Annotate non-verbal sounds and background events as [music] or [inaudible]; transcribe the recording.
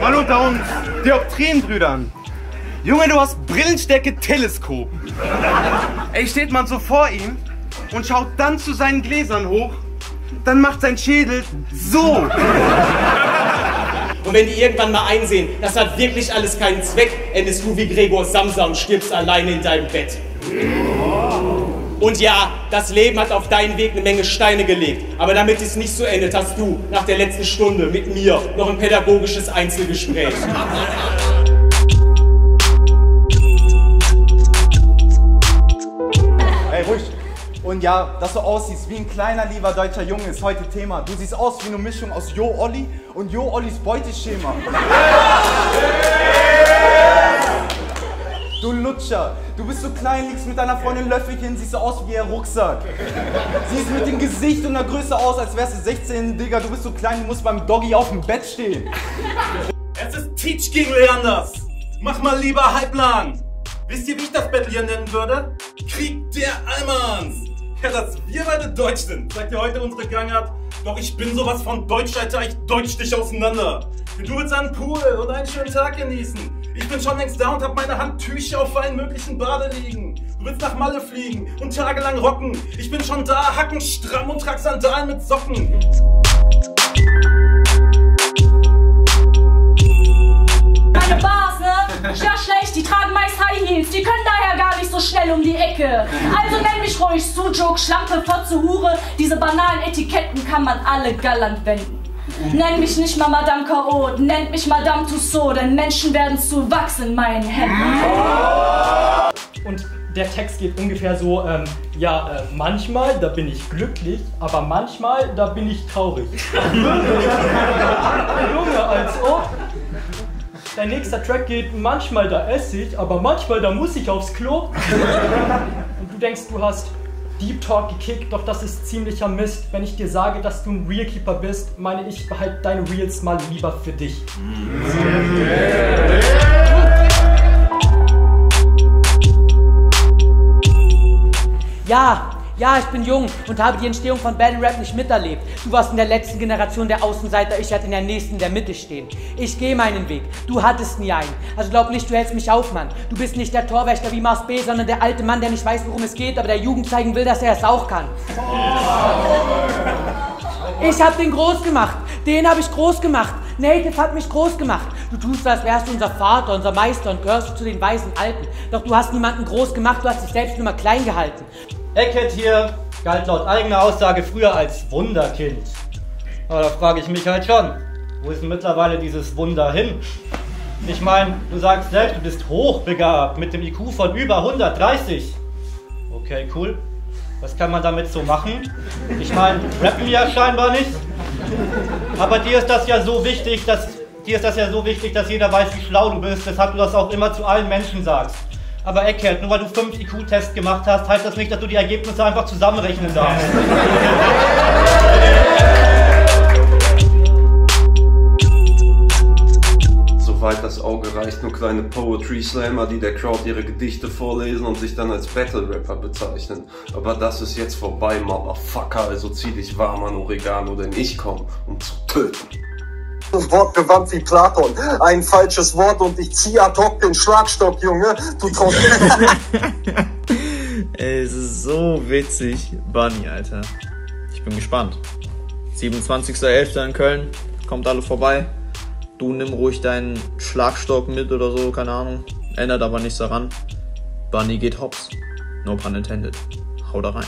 Mal unter uns, Dioptrienbrüdern. Junge, du hast Brillenstärke Teleskop. Ey, steht man so vor ihm und schaut dann zu seinen Gläsern hoch, dann macht sein Schädel so. Und wenn die irgendwann mal einsehen, das hat wirklich alles keinen Zweck, endest du wie Gregor Samsa und stirbst alleine in deinem Bett. Und ja, das Leben hat auf deinen Weg eine Menge Steine gelegt. Aber damit es nicht so endet, hast du nach der letzten Stunde mit mir noch ein pädagogisches Einzelgespräch. Ey, ruhig. Und ja, dass du aussiehst wie ein kleiner, lieber deutscher Junge ist heute Thema. Du siehst aus wie eine Mischung aus Jo Olli und Jo Ollis Beuteschema. Du Lutscher, du bist so klein, liegst mit deiner Freundin Löffelchen, siehst so aus wie ihr Rucksack. Siehst mit dem Gesicht und der Größe aus, als wärst du 16, Digga. Du bist so klein, du musst beim Doggy auf dem Bett stehen. Es ist Teach gegen Leanders. Mach mal lieber Halbplan. Wisst ihr, wie ich das Battle hier nennen würde? Krieg der Allmanns. Ja, dass wir beide Deutsch sind, sagt ja heute unsere Gangart. Doch ich bin sowas von Deutsch, Alter, ich deutsch dich auseinander. Du willst einen Pool und einen schönen Tag genießen. Ich bin schon längst da und hab meine Handtücher auf allen möglichen Bade liegen. Du willst nach Malle fliegen und tagelang rocken. Ich bin schon da, Hacken stramm und trag Sandalen mit Socken. Meine Bars, ne? Ja, schlecht, die tragen meist High Heels, die können daher gar nicht so schnell um die Ecke. Also nenn mich ruhig Sujuk, Schlampe, Fotze, Hure. Diese banalen Etiketten kann man alle galant wenden. Nenn mich nicht mal Madame Chaot, nennt mich Madame Tussaud, denn Menschen werden zu Wachs in meinen. Und der Text geht ungefähr so, ähm, ja, äh, manchmal, da bin ich glücklich, aber manchmal, da bin ich traurig. [laughs] Junge, als ob. Dein nächster Track geht, manchmal da esse ich, aber manchmal da muss ich aufs Klo. Und du denkst, du hast Deep Talk gekickt, doch das ist ziemlicher Mist. Wenn ich dir sage, dass du ein Realkeeper bist, meine ich, behalt deine Reels mal lieber für dich. Ja, ja, ich bin jung und habe die Entstehung von Battle Rap nicht miterlebt. Du warst in der letzten Generation der Außenseiter, ich werde in der nächsten der Mitte stehen. Ich gehe meinen Weg, du hattest nie einen. Also glaub nicht, du hältst mich auf, Mann. Du bist nicht der Torwächter wie Mars B, sondern der alte Mann, der nicht weiß, worum es geht, aber der Jugend zeigen will, dass er es auch kann. Ich hab den groß gemacht, den habe ich groß gemacht. Native hat mich groß gemacht. Du tust, als wärst du unser Vater, unser Meister und gehörst zu den weisen Alten. Doch du hast niemanden groß gemacht, du hast dich selbst nur mal klein gehalten. Eckert hier galt laut eigener Aussage früher als Wunderkind. Aber da frage ich mich halt schon, wo ist denn mittlerweile dieses Wunder hin? Ich meine, du sagst selbst, du bist hochbegabt mit dem IQ von über 130. Okay, cool. Was kann man damit so machen? Ich meine, rappen ja scheinbar nicht. Aber dir ist das ja so wichtig, dass dir ist das ja so wichtig, dass jeder weiß, wie schlau du bist, weshalb du das auch immer zu allen Menschen sagst. Aber Eckert, nur weil du fünf IQ-Tests gemacht hast, heißt das nicht, dass du die Ergebnisse einfach zusammenrechnen darfst. Soweit das Auge reicht, nur kleine Poetry Slammer, die der Crowd ihre Gedichte vorlesen und sich dann als Battle Rapper bezeichnen. Aber das ist jetzt vorbei, Motherfucker, also zieh dich warm an Oregano, denn ich komm, um zu töten. Wortgewandt wie Platon. Ein falsches Wort und ich zieh ad hoc den Schlagstock, Junge. Du traust [laughs] Ey, es ist so witzig. Bunny, Alter. Ich bin gespannt. 27.11. in Köln. Kommt alle vorbei. Du nimm ruhig deinen Schlagstock mit oder so, keine Ahnung. Ändert aber nichts daran. Bunny geht hops. No pun intended. Hau da rein.